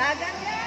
Dagat yan!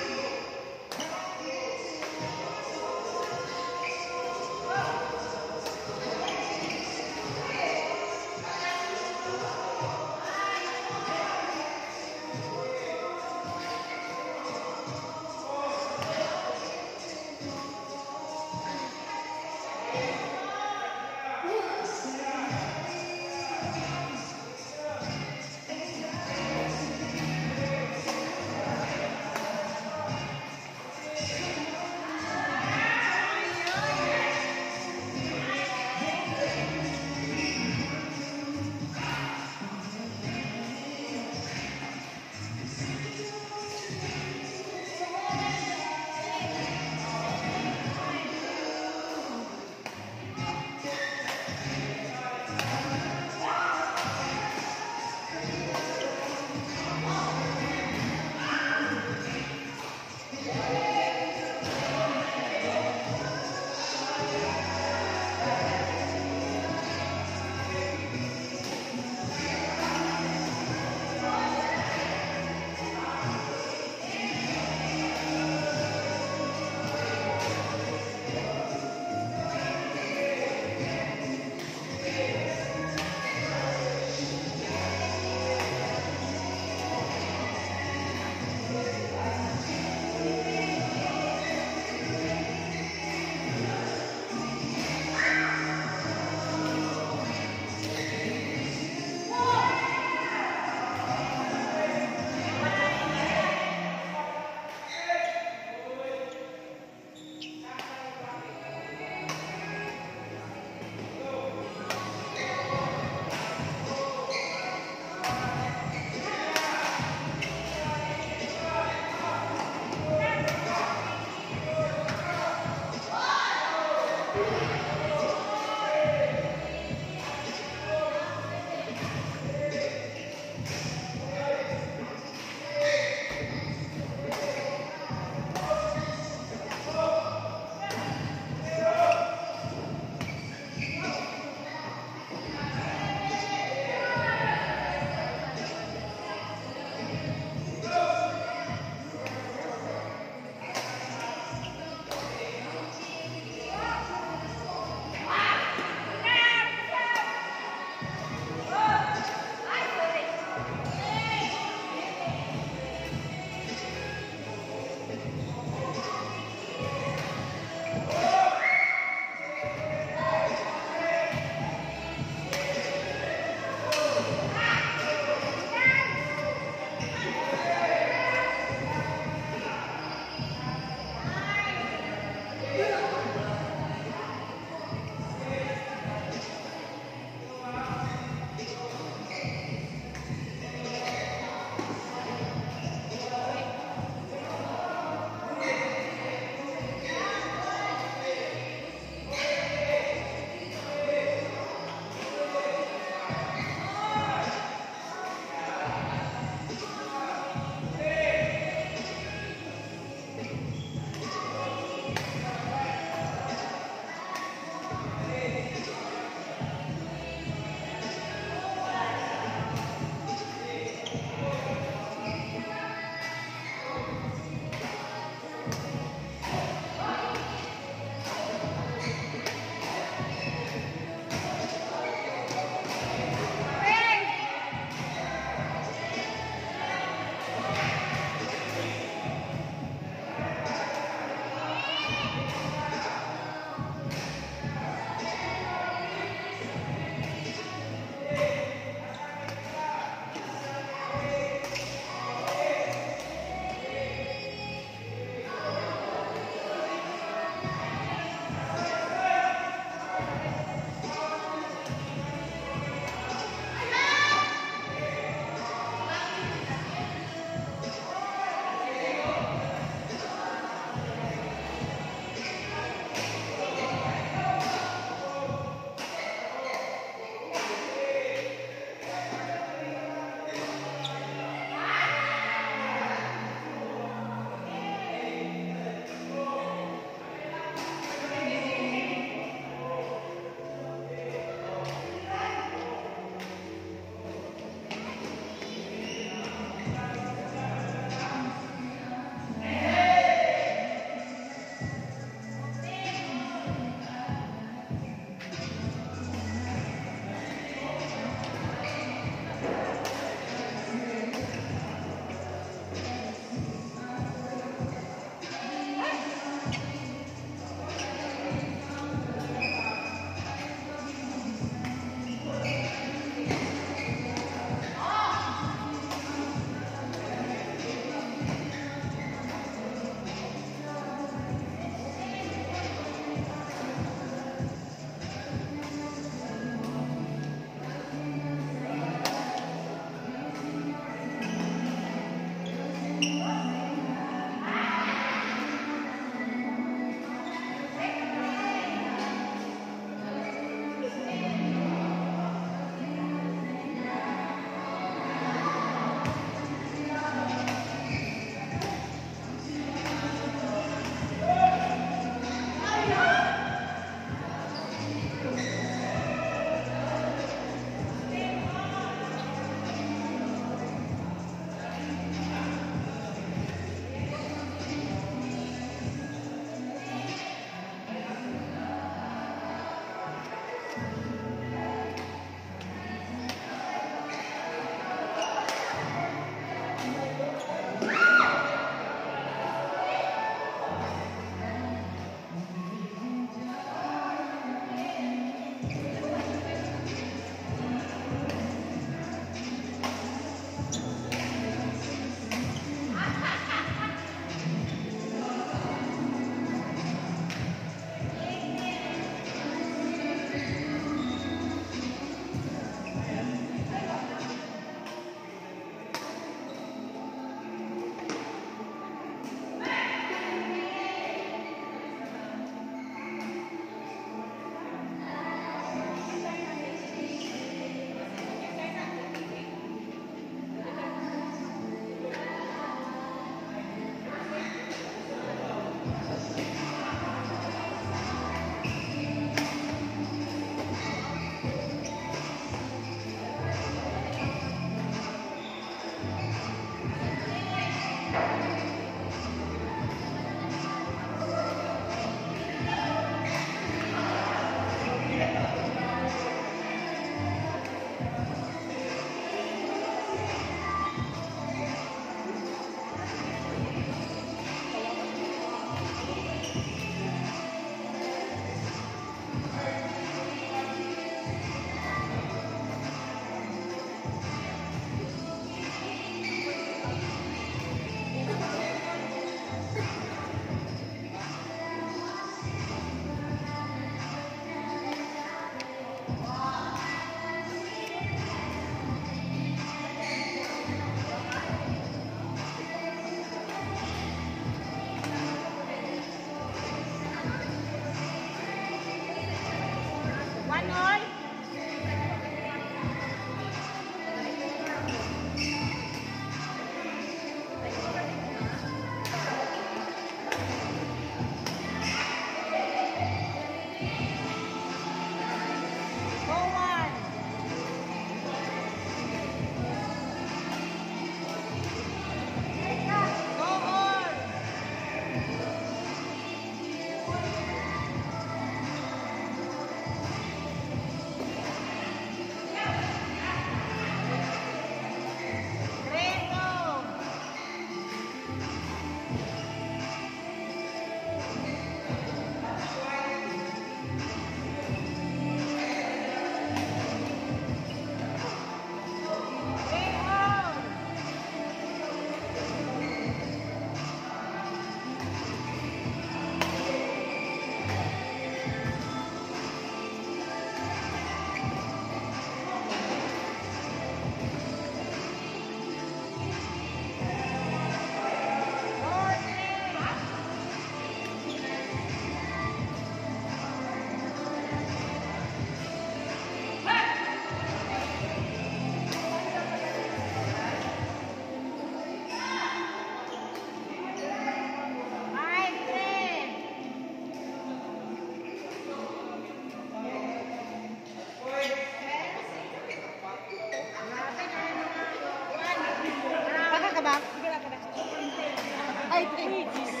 Wait,